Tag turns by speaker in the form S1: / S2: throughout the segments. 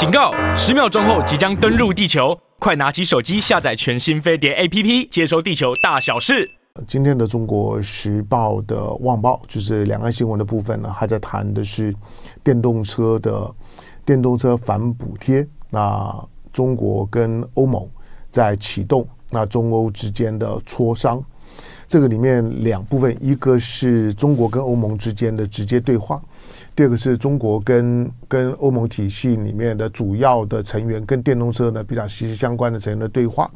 S1: 警告！十秒钟后即将登陆地球，快拿起手机下载全新飞碟 APP，接收地球大小事。
S2: 今天的《中国时报》的旺报就是两岸新闻的部分呢，还在谈的是电动车的电动车反补贴。那中国跟欧盟在启动那中欧之间的磋商。这个里面两部分，一个是中国跟欧盟之间的直接对话，第二个是中国跟跟欧盟体系里面的主要的成员跟电动车呢比较息息相关的成员的对话。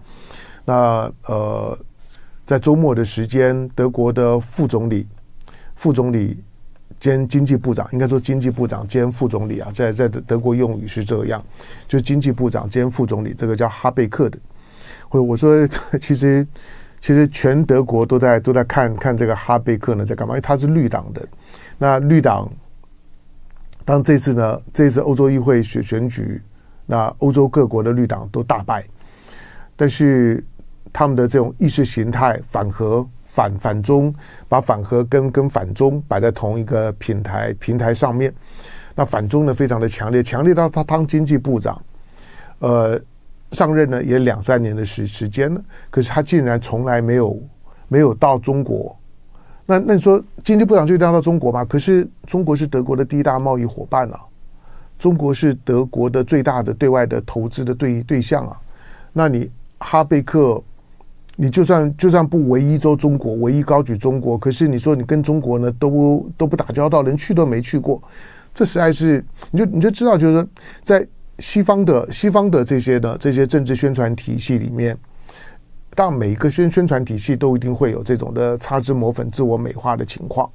S2: 那呃，在周末的时间，德国的副总理、副总理兼经济部长，应该说经济部长兼副总理啊，在在德国用语是这样，就经济部长兼副总理，这个叫哈贝克的。或我说，其实。其实全德国都在都在看看这个哈贝克呢在干嘛？因为他是绿党的。那绿党当这次呢，这次欧洲议会选选举，那欧洲各国的绿党都大败。但是他们的这种意识形态反核反反中，把反核跟跟反中摆在同一个平台平台上面。那反中呢非常的强烈，强烈到他当经济部长，呃。上任呢也两三年的时时间了，可是他竟然从来没有没有到中国。那那你说经济部长就一定要到中国吗？可是中国是德国的第一大贸易伙伴啊，中国是德国的最大的对外的投资的对对象啊。那你哈贝克，你就算就算不唯一州中国，唯一高举中国，可是你说你跟中国呢都都不打交道，连去都没去过，这实在是你就你就知道，就是说在。西方的西方的这些的，这些政治宣传体系里面，当然每一个宣宣传体系都一定会有这种的擦脂抹粉、自我美化的情况。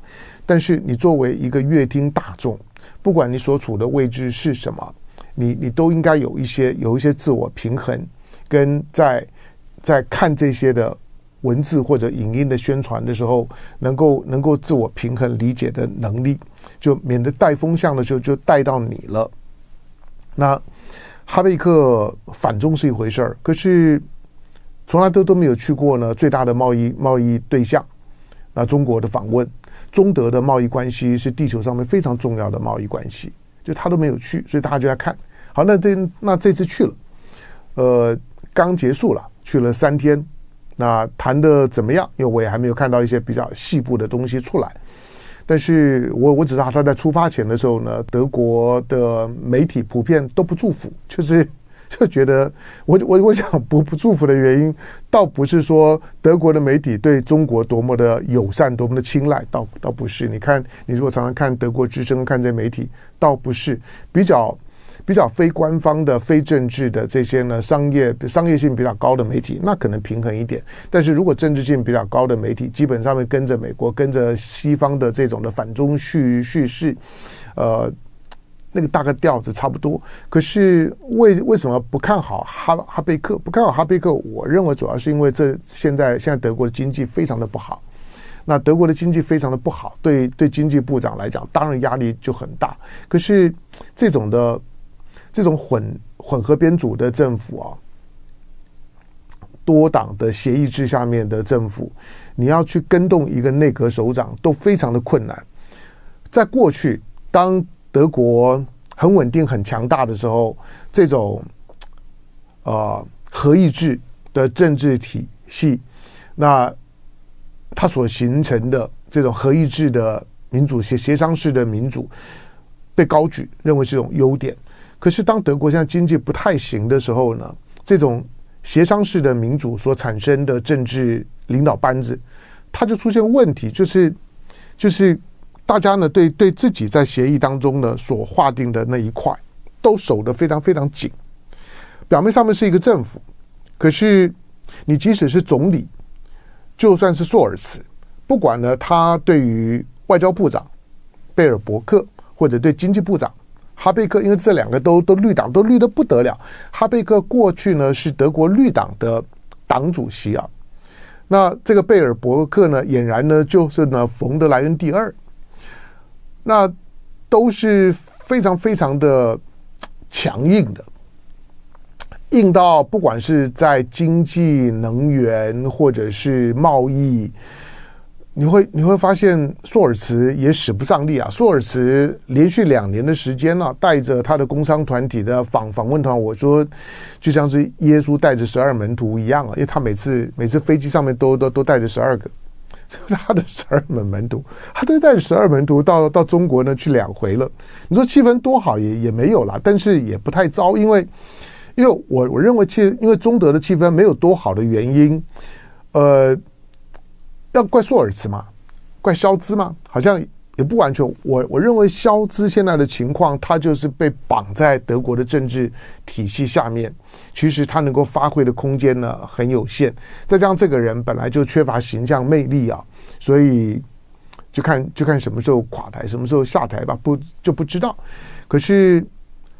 S2: 但是你作为一个乐听大众，不管你所处的位置是什么，你你都应该有一些有一些自我平衡，跟在在看这些的文字或者影音的宣传的时候，能够能够自我平衡理解的能力，就免得带风向的时候就带到你了。那哈贝克反中是一回事儿，可是从来都都没有去过呢。最大的贸易贸易对象，那中国的访问，中德的贸易关系是地球上面非常重要的贸易关系，就他都没有去，所以大家就在看。好，那这那这次去了，呃，刚结束了，去了三天，那谈的怎么样？因为我也还没有看到一些比较细部的东西出来。但是我我只知道他在出发前的时候呢，德国的媒体普遍都不祝福，就是就觉得我我我想不不祝福的原因，倒不是说德国的媒体对中国多么的友善、多么的青睐，倒倒不是。你看，你如果常常看德国之声、看这些媒体，倒不是比较。比较非官方的、非政治的这些呢，商业商业性比较高的媒体，那可能平衡一点。但是如果政治性比较高的媒体，基本上会跟着美国、跟着西方的这种的反中叙叙事，呃，那个大概调子差不多。可是为为什么不看好哈哈贝克？不看好哈贝克？我认为主要是因为这现在现在德国的经济非常的不好。那德国的经济非常的不好，对对经济部长来讲，当然压力就很大。可是这种的。这种混混合编组的政府啊，多党的协议制下面的政府，你要去跟动一个内阁首长都非常的困难。在过去，当德国很稳定、很强大的时候，这种呃合议制的政治体系，那它所形成的这种合议制的民主协协商式的民主，被高举，认为是一种优点。可是，当德国现在经济不太行的时候呢，这种协商式的民主所产生的政治领导班子，它就出现问题，就是就是大家呢对对自己在协议当中呢所划定的那一块都守得非常非常紧。表面上面是一个政府，可是你即使是总理，就算是索尔茨，不管呢他对于外交部长贝尔伯克或者对经济部长。哈贝克，因为这两个都都绿党，都绿的不得了。哈贝克过去呢是德国绿党的党主席啊，那这个贝尔伯克呢，俨然呢就是呢冯德莱恩第二，那都是非常非常的强硬的，硬到不管是在经济、能源或者是贸易，你会你会发现，索尔茨也使不上力啊。索尔茨连续两年的时间呢，带着他的工商团体的访访问团，我说就像是耶稣带着十二门徒一样啊，因为他每次每次飞机上面都都都带着十二个，他的十二门门徒，他都带着十二门徒到到中国呢去两回了。你说气氛多好也也没有啦，但是也不太糟，因为因为我我认为气，因为中德的气氛没有多好的原因，呃。要怪舒尔茨吗？怪肖兹吗？好像也不完全。我我认为肖兹现在的情况，他就是被绑在德国的政治体系下面，其实他能够发挥的空间呢很有限。再加上这个人本来就缺乏形象魅力啊，所以就看就看什么时候垮台，什么时候下台吧，不就不知道。可是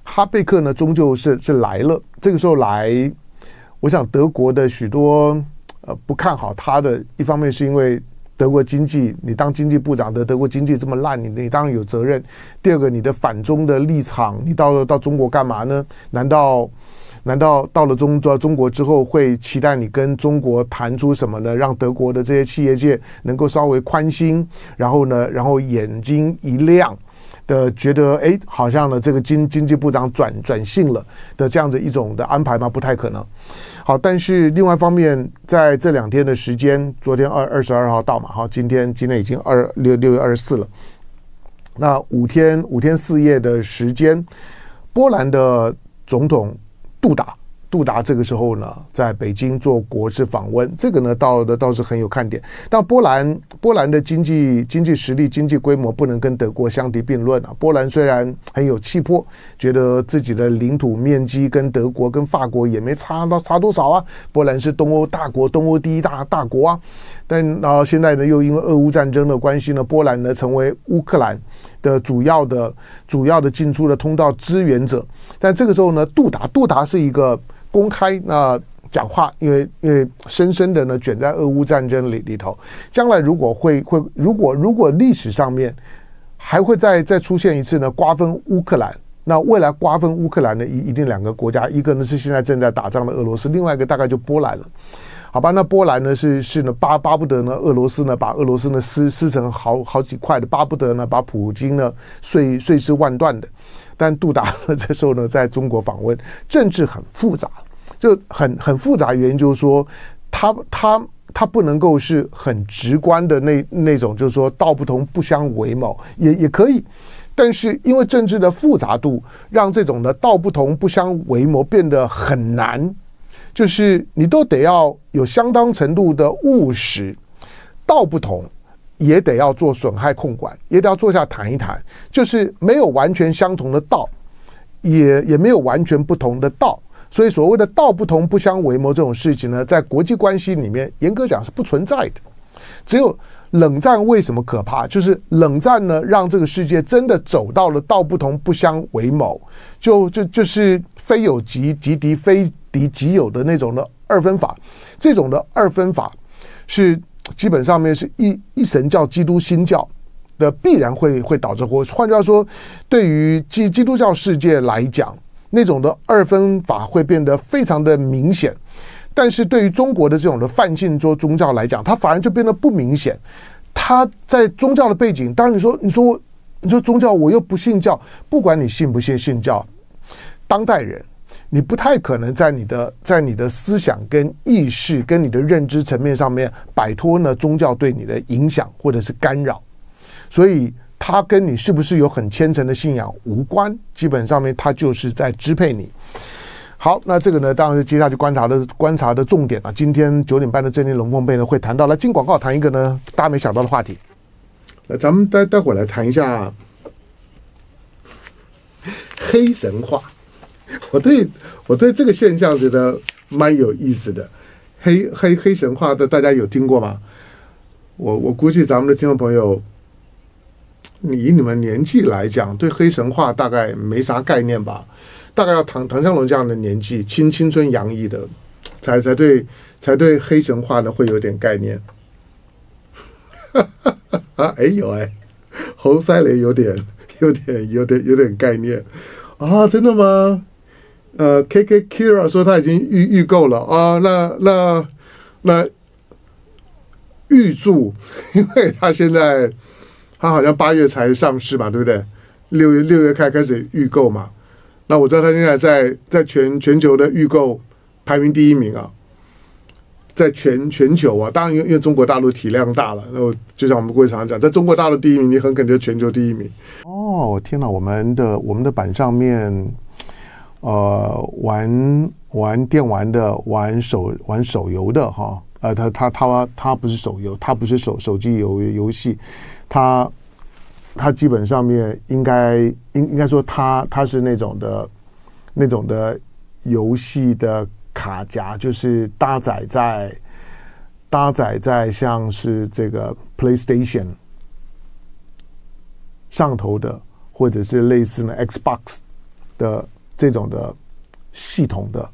S2: 哈贝克呢，终究是是来了。这个时候来，我想德国的许多。呃，不看好他的一方面是因为德国经济，你当经济部长的德国经济这么烂，你你当然有责任。第二个，你的反中的立场，你到了到中国干嘛呢？难道难道到了中到中国之后会期待你跟中国谈出什么呢？让德国的这些企业界能够稍微宽心，然后呢，然后眼睛一亮。的觉得哎，好像呢，这个经经济部长转转性了的这样子一种的安排吗？不太可能。好，但是另外一方面，在这两天的时间，昨天二二十二号到嘛，好，今天今天已经二六六月二十四了，那五天五天四夜的时间，波兰的总统杜达。杜达这个时候呢，在北京做国事访问，这个呢，倒的倒是很有看点。但波兰波兰的经济经济实力、经济规模不能跟德国相提并论啊。波兰虽然很有气魄，觉得自己的领土面积跟德国、跟法国也没差到差多少啊。波兰是东欧大国，东欧第一大大国啊。但然后现在呢，又因为俄乌战争的关系呢，波兰呢成为乌克兰的主要的主要的进出的通道支援者。但这个时候呢，杜达杜达是一个。公开那讲话，因为因为深深的呢卷在俄乌战争里里头，将来如果会会如果如果历史上面还会再再出现一次呢瓜分乌克兰，那未来瓜分乌克兰的一一定两个国家，一个呢是现在正在打仗的俄罗斯，另外一个大概就波兰了，好吧？那波兰呢是是呢巴巴不得呢俄罗斯呢把俄罗斯呢撕撕成好好几块的，巴不得呢把普京呢碎碎尸万段的。但杜达，这时候呢，在中国访问，政治很复杂，就很很复杂。原因就是说，他他他不能够是很直观的那那种，就是说道不同不相为谋，也也可以。但是因为政治的复杂度，让这种的道不同不相为谋变得很难。就是你都得要有相当程度的务实，道不同。也得要做损害控管，也得要坐下谈一谈，就是没有完全相同的道，也也没有完全不同的道，所以所谓的道不同不相为谋这种事情呢，在国际关系里面严格讲是不存在的。只有冷战为什么可怕？就是冷战呢，让这个世界真的走到了道不同不相为谋，就就就是非有即即敌，非敌即友的那种的二分法。这种的二分法是。基本上面是一一神教基督新教的必然会会导致或换句话说，对于基基督教世界来讲，那种的二分法会变得非常的明显。但是对于中国的这种的泛信宗宗教来讲，它反而就变得不明显。它在宗教的背景，当然你说你说你说宗教，我又不信教，不管你信不信信教，当代人。你不太可能在你的在你的思想跟意识跟你的认知层面上面摆脱呢宗教对你的影响或者是干扰，所以它跟你是不是有很虔诚的信仰无关，基本上面它就是在支配你。好，那这个呢当然是接下去观察的观察的重点了。今天九点半的正念龙凤杯呢会谈到了进广告，谈一个呢大家没想到的话题。那咱们待待会儿来谈一下黑神话。我对我对这个现象觉得蛮有意思的，黑黑黑神话的大家有听过吗？我我估计咱们的听众朋友，以你们年纪来讲，对黑神话大概没啥概念吧？大概要唐唐香龙这样的年纪，青青春洋溢的，才才对才对黑神话呢会有点概念。啊，哎有哎，侯赛雷有点有点有点有点概念啊，真的吗？呃，K K Kira 说他已经预预购了啊，那那那预祝，因为他现在他好像八月才上市嘛，对不对？六月六月开开始预购嘛。那我知道他现在在在全全球的预购排名第一名啊，在全全球啊，当然因为因为中国大陆体量大了，那就像我们会常常讲，在中国大陆第一名，你很可能就全球第一名。哦，天哪！我们的我们的板上面，呃，玩玩电玩的，玩手玩手游的哈，呃，他他他他不是手游，他不是手手机游游戏，他他基本上面应该应应该说他他是那种的，那种的游戏的卡夹，就是搭载在搭载在像是这个 PlayStation 上头的，或者是类似呢 Xbox 的这种的系统的，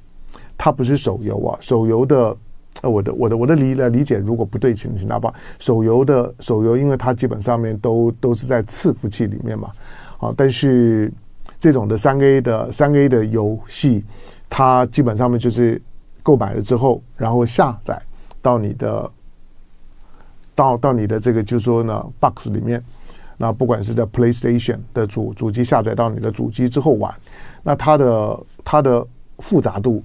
S2: 它不是手游啊，手游的。呃，我的我的我的理理解，如果不对，请请打吧。手游的手游，因为它基本上面都都是在伺服器里面嘛，啊，但是这种的三 A 的三 A 的游戏，它基本上面就是购买了之后，然后下载到你的到到你的这个，就是说呢，box 里面，那不管是在 PlayStation 的主主机下载到你的主机之后玩，那它的它的复杂度、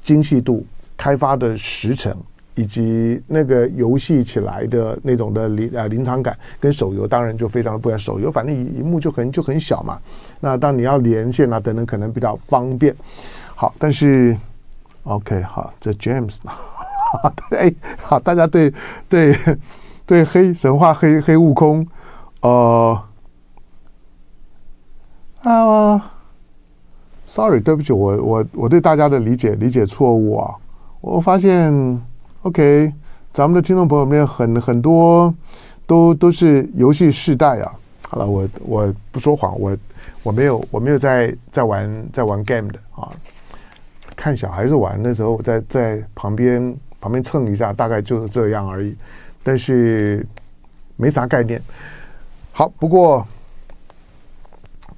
S2: 精细度。开发的时程以及那个游戏起来的那种的临啊临场感，跟手游当然就非常的不一样。手游反正一一幕就很就很小嘛，那当你要连线啊等等，可能比较方便。好，但是 OK 好，这 James，哎好，大家对对对黑神话黑黑悟空，呃啊，Sorry，对不起，我我我对大家的理解理解错误啊。我发现，OK，咱们的听众朋友们很很多都都是游戏世代啊。好了，我我不说谎，我我没有我没有在在玩在玩 game 的啊。看小孩子玩的时候，我在在旁边旁边蹭一下，大概就是这样而已。但是没啥概念。好，不过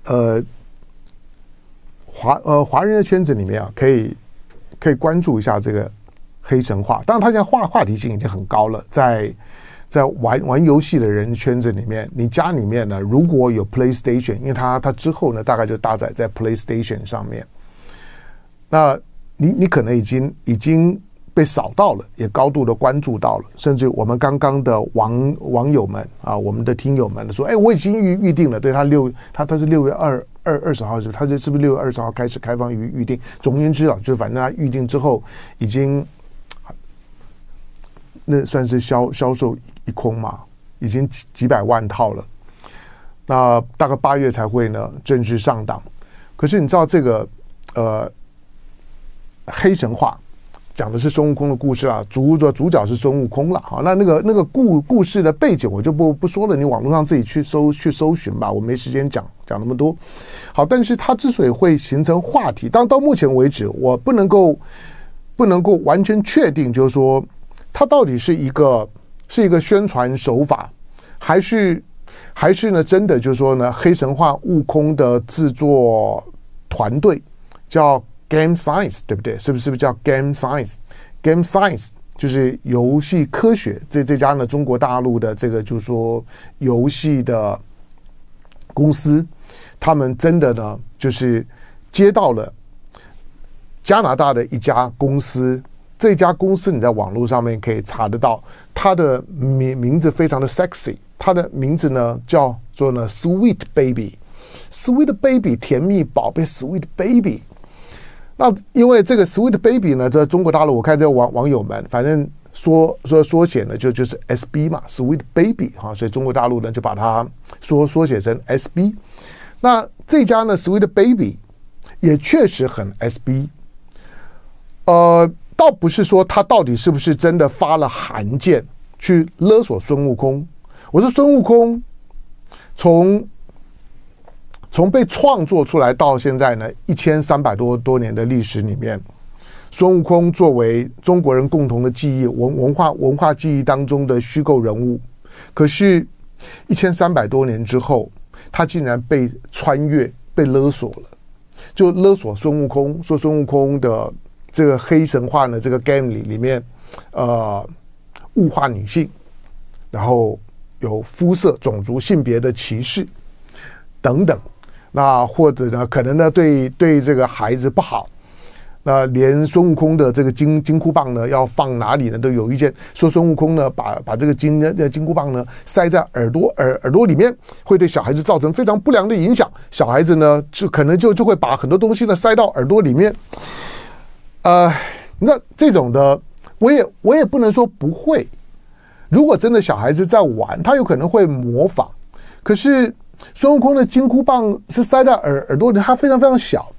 S2: 呃，华呃华人的圈子里面啊，可以。可以关注一下这个黑神话，当然，他现在话话题性已经很高了。在在玩玩游戏的人圈子里面，你家里面呢，如果有 PlayStation，因为它它之后呢，大概就搭载在 PlayStation 上面。那你你可能已经已经被扫到了，也高度的关注到了，甚至我们刚刚的网网友们啊，我们的听友们说，哎，我已经预预定了，对他六他他是六月二。二二十号是，他这是不是六月二十号开始开放预预定？总而言之啊，就反正他预定之后，已经那算是销销售一空嘛，已经几几百万套了。那大概八月才会呢正式上档。可是你知道这个呃黑神话？讲的是孙悟空的故事啊，主主主角是孙悟空了。好，那那个那个故故事的背景我就不不说了，你网络上自己去搜去搜寻吧，我没时间讲讲那么多。好，但是它之所以会形成话题，当到目前为止，我不能够不能够完全确定，就是说它到底是一个是一个宣传手法，还是还是呢真的就是说呢黑神话悟空的制作团队叫。Game Science 对不对？是不是？不是叫 Game Science？Game Science 就是游戏科学。这这家呢，中国大陆的这个就是说游戏的公司，他们真的呢，就是接到了加拿大的一家公司。这家公司你在网络上面可以查得到，它的名名字非常的 sexy。它的名字呢叫做呢 Sweet Baby，Sweet Baby 甜蜜宝贝，Sweet Baby。那因为这个 Sweet Baby 呢，在中国大陆，我看这网网友们，反正说说缩写呢，就就是 SB 嘛，Sweet Baby 哈，所以中国大陆呢就把它缩缩写成 SB。那这家呢，Sweet Baby 也确实很 SB。呃，倒不是说他到底是不是真的发了函件去勒索孙悟空，我说孙悟空从。从被创作出来到现在呢，一千三百多多年的历史里面，孙悟空作为中国人共同的记忆文文化文化记忆当中的虚构人物，可是，一千三百多年之后，他竟然被穿越、被勒索了，就勒索孙悟空，说孙悟空的这个黑神话呢，这个 game 里里面，呃，物化女性，然后有肤色、种族、性别的歧视等等。那或者呢，可能呢对对这个孩子不好。那连孙悟空的这个金金箍棒呢，要放哪里呢？都有意见，说孙悟空呢，把把这个金呃金箍棒呢塞在耳朵耳耳朵里面，会对小孩子造成非常不良的影响。小孩子呢，就可能就就会把很多东西呢塞到耳朵里面。呃，那这种的，我也我也不能说不会。如果真的小孩子在玩，他有可能会模仿。可是孙悟空的金箍棒是塞在耳耳朵里，它非常非常小。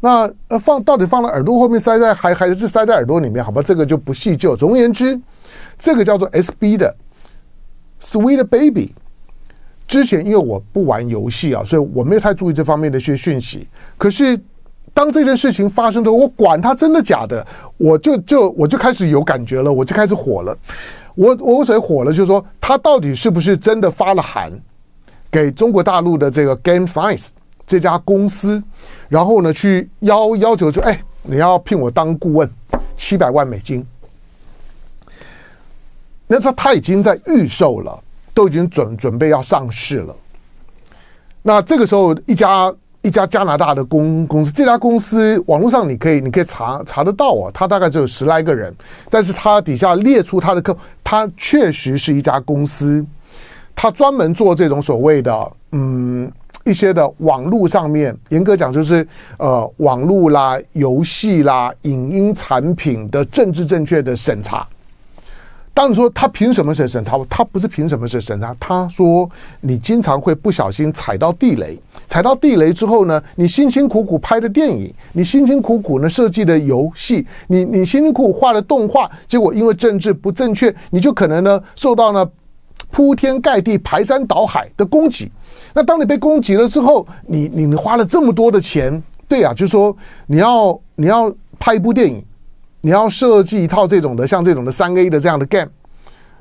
S2: 那呃放到底放到耳朵后面塞在还还是塞在耳朵里面？好吧，这个就不细究。总而言之，这个叫做 SB 的 Sweet Baby。之前因为我不玩游戏啊，所以我没有太注意这方面的一些讯息。可是当这件事情发生的时候，我管它真的假的，我就就我就开始有感觉了，我就开始火了。我我所以火了，就是说他到底是不是真的发了函给中国大陆的这个 Game Science？这家公司，然后呢，去要要求说，哎，你要聘我当顾问，七百万美金。那时候他已经在预售了，都已经准准备要上市了。那这个时候，一家一家加拿大的公公司，这家公司网络上你可以你可以查查得到啊，他大概只有十来个人，但是他底下列出他的客，他确实是一家公司，他专门做这种所谓的嗯。一些的网络上面，严格讲就是呃，网络啦、游戏啦、影音产品的政治正确的审查。当你说他凭什么审审查？他不是凭什么是审查？他说你经常会不小心踩到地雷，踩到地雷之后呢，你辛辛苦苦拍的电影，你辛辛苦苦呢设计的游戏，你你辛辛苦苦画的动画，结果因为政治不正确，你就可能呢受到呢铺天盖地、排山倒海的攻击。那当你被攻击了之后，你你花了这么多的钱，对呀，就是说你要你要拍一部电影，你要设计一套这种的像这种的三 A 的这样的 game，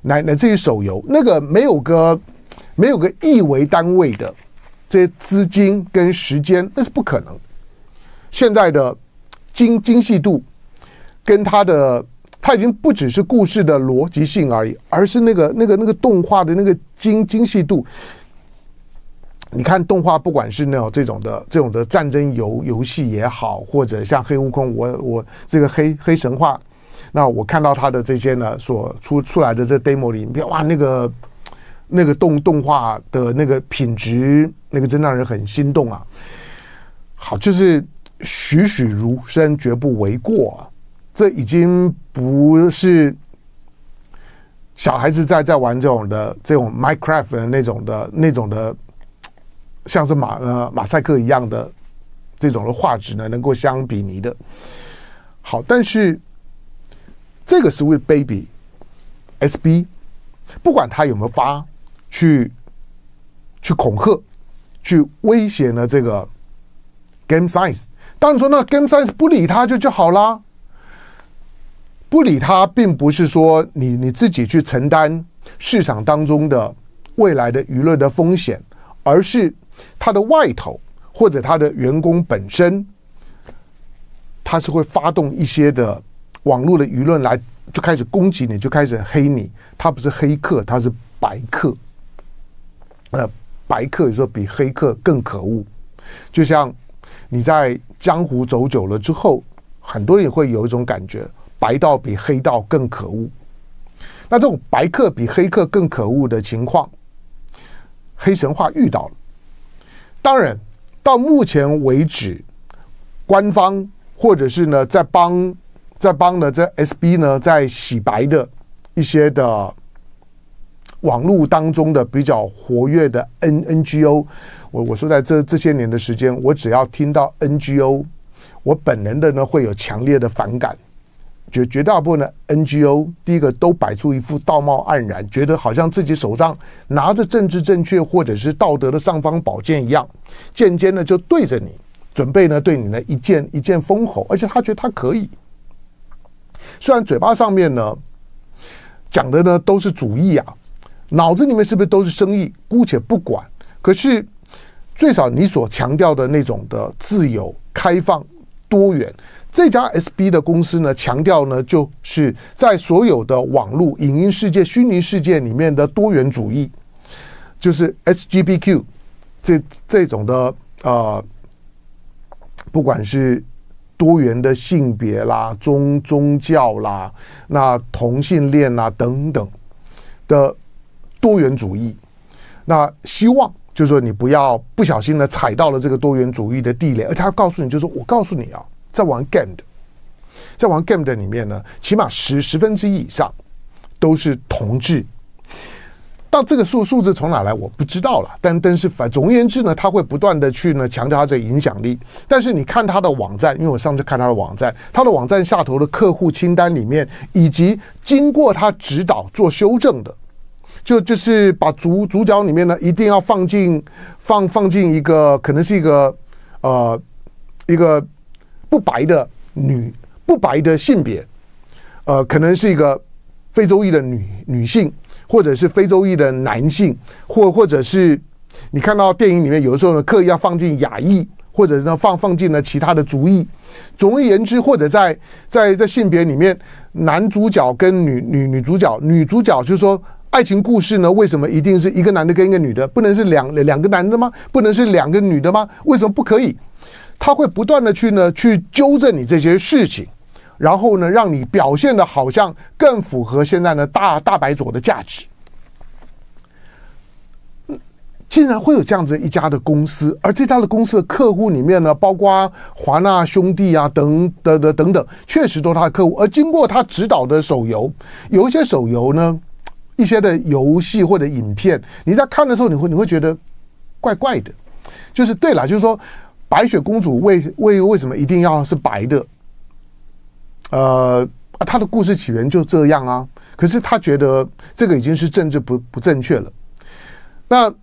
S2: 乃乃至于手游，那个没有个没有个亿为单位的这些资金跟时间，那是不可能。现在的精精细度跟它的，它已经不只是故事的逻辑性而已，而是那个那个那个动画的那个精精细度。你看动画，不管是那种这种的这种的战争游游戏也好，或者像黑悟空，我我这个黑黑神话，那我看到他的这些呢，所出出来的这 demo 里面，哇，那个那个动动画的那个品质，那个真让人很心动啊！好，就是栩栩如生，绝不为过。这已经不是小孩子在在玩这种的这种 Minecraft 的那种的那种的。像是马呃马赛克一样的这种的画质呢，能够相比拟的。好，但是这个是为 baby SB，不管他有没有发去去恐吓、去威胁呢？这个 Game Science，当你说那 Game Science 不理他就就好啦，不理他，并不是说你你自己去承担市场当中的未来的舆论的风险，而是。他的外头或者他的员工本身，他是会发动一些的网络的舆论来，就开始攻击你，就开始黑你。他不是黑客，他是白客。呃，白客有时候比黑客更可恶。就像你在江湖走久了之后，很多人会有一种感觉，白道比黑道更可恶。那这种白客比黑客更可恶的情况，黑神话遇到了。当然，到目前为止，官方或者是呢，在帮在帮呢，在 SB 呢，在洗白的一些的网络当中的比较活跃的 N NGO，我我说在这这些年的时间，我只要听到 NGO，我本能的呢会有强烈的反感。绝绝大部分的 NGO，第一个都摆出一副道貌岸然，觉得好像自己手上拿着政治正确或者是道德的尚方宝剑一样，渐渐的就对着你，准备呢对你呢一剑一剑封喉，而且他觉得他可以。虽然嘴巴上面呢讲的呢都是主义啊，脑子里面是不是都是生意？姑且不管，可是最少你所强调的那种的自由、开放、多元。这家 SB 的公司呢，强调呢，就是在所有的网络影音世界、虚拟世界里面的多元主义，就是 SGBQ 这这种的呃，不管是多元的性别啦、宗宗教啦、那同性恋啦等等的多元主义，那希望就是说你不要不小心的踩到了这个多元主义的地雷，而他告诉你，就是我告诉你啊。在玩 game 的，在玩 game 的里面呢，起码十十分之一以上都是同志。到这个数数字从哪来，我不知道了。但但是反总而言之呢，他会不断的去呢强调他这影响力。但是你看他的网站，因为我上次看他的网站，他的网站下头的客户清单里面，以及经过他指导做修正的，就就是把主主角里面呢一定要放进放放进一个可能是一个呃一个。不白的女，不白的性别，呃，可能是一个非洲裔的女女性，或者是非洲裔的男性，或或者是你看到电影里面有的时候呢，刻意要放进亚裔，或者呢放放进了其他的族裔。总而言之，或者在在在性别里面，男主角跟女女女主角，女主角就是说爱情故事呢，为什么一定是一个男的跟一个女的，不能是两两个男的吗？不能是两个女的吗？为什么不可以？他会不断的去呢，去纠正你这些事情，然后呢，让你表现的好像更符合现在呢大大白左的价值。竟然会有这样子一家的公司，而这家的公司的客户里面呢，包括华纳兄弟啊等等等等等，确实都是他的客户。而经过他指导的手游，有一些手游呢，一些的游戏或者影片，你在看的时候，你会你会觉得怪怪的。就是对了，就是说。白雪公主为为为什么一定要是白的？呃，她的故事起源就这样啊。可是他觉得这个已经是政治不不正确了。那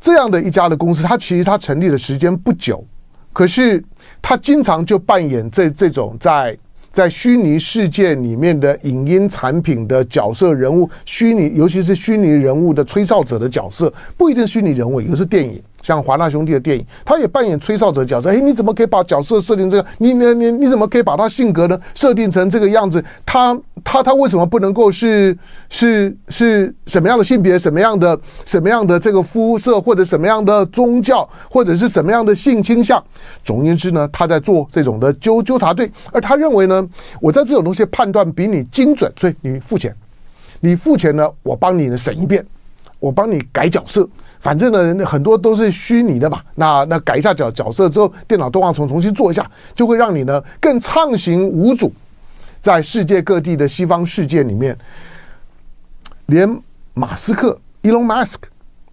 S2: 这样的一家的公司，它其实它成立的时间不久，可是它经常就扮演这这种在在虚拟世界里面的影音产品的角色人物，虚拟尤其是虚拟人物的吹哨者的角色，不一定虚拟人物，有的是电影。像华纳兄弟的电影，他也扮演吹哨者角色。哎，你怎么可以把角色设定这个？你你你你怎么可以把他性格呢设定成这个样子？他他他为什么不能够是是是什么样的性别？什么样的什么样的这个肤色？或者什么样的宗教？或者是什么样的性倾向？总而言之呢，他在做这种的纠纠察队，而他认为呢，我在这种东西判断比你精准，所以你付钱，你付钱呢，我帮你审一遍，我帮你改角色。反正呢，很多都是虚拟的嘛。那那改一下角角色之后，电脑动画重重新做一下，就会让你呢更畅行无阻，在世界各地的西方世界里面，连马斯克 Elon Musk，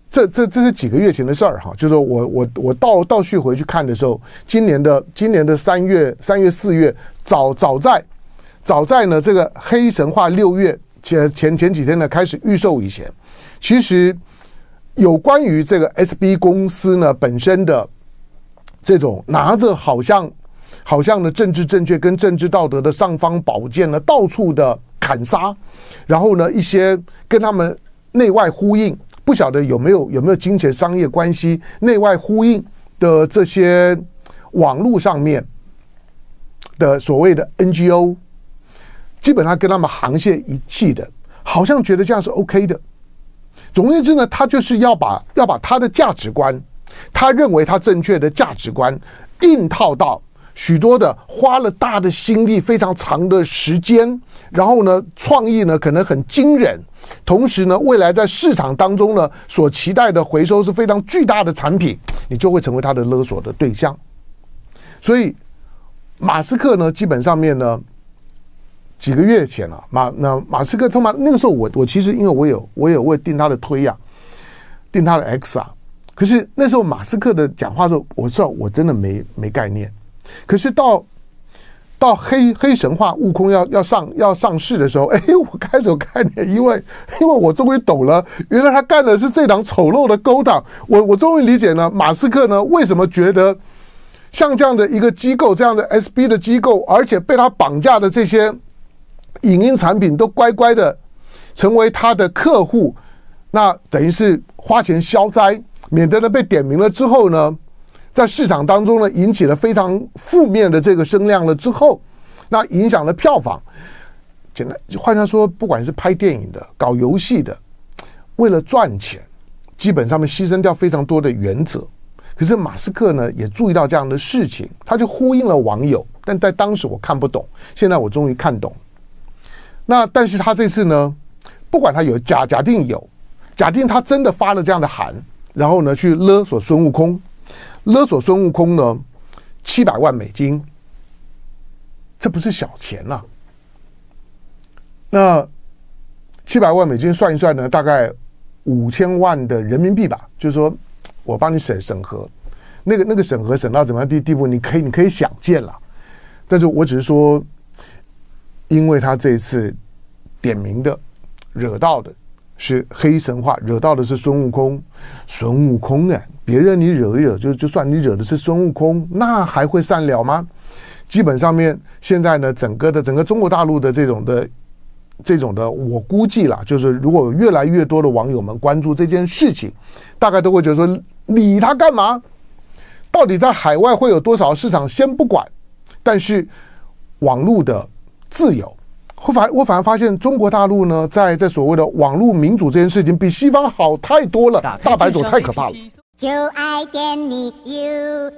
S2: 这这这是几个月前的事儿哈。就是我我我倒倒叙回去看的时候，今年的今年的三月三月四月，早早在早在呢这个黑神话六月前前前几天呢开始预售以前，其实。有关于这个 SB 公司呢本身的这种拿着好像好像的政治正确跟政治道德的尚方宝剑呢，到处的砍杀，然后呢一些跟他们内外呼应，不晓得有没有有没有金钱商业关系内外呼应的这些网络上面的所谓的 NGO，基本上跟他们沆瀣一气的，好像觉得这样是 OK 的。总而言之呢，他就是要把要把他的价值观，他认为他正确的价值观，硬套到许多的花了大的心力、非常长的时间，然后呢，创意呢可能很惊人，同时呢，未来在市场当中呢所期待的回收是非常巨大的产品，你就会成为他的勒索的对象。所以，马斯克呢，基本上面呢。几个月前了，马那马斯克他妈那个时候，我我其实因为我有我有为定他的推呀，定他的 X 啊，可是那时候马斯克的讲话时候，我知道我真的没没概念。可是到到黑黑神话悟空要要上要上市的时候，哎，我开始有概念，因为因为我终于懂了，原来他干的是这档丑陋的勾当。我我终于理解了马斯克呢为什么觉得像这样的一个机构，这样的 SB 的机构，而且被他绑架的这些。影音产品都乖乖的成为他的客户，那等于是花钱消灾，免得呢被点名了之后呢，在市场当中呢引起了非常负面的这个声量了之后，那影响了票房。简单换句话说，不管是拍电影的、搞游戏的，为了赚钱，基本上面牺牲掉非常多的原则。可是马斯克呢，也注意到这样的事情，他就呼应了网友。但在当时我看不懂，现在我终于看懂。那但是他这次呢，不管他有假假定有，假定他真的发了这样的函，然后呢去勒索孙悟空，勒索孙悟空呢七百万美金，这不是小钱呐。那七百万美金算一算呢，大概五千万的人民币吧。就是说我帮你审审核，那个那个审核审到怎么样地地步，你可以你可以想见了。但是我只是说，因为他这一次点名的惹到的是黑神话，惹到的是孙悟空。孙悟空啊，别人你惹一惹，就就算你惹的是孙悟空，那还会善了吗？基本上面现在呢，整个的整个中国大陆的这种的这种的，我估计啦，就是如果越来越多的网友们关注这件事情，大概都会觉得说，理他干嘛？到底在海外会有多少市场？先不管。但是，网络的自由。我反我反而发现中国大陆呢在在所谓的网络民主这件事情比西方好太多了大白左太可怕了。就爱点你 ufo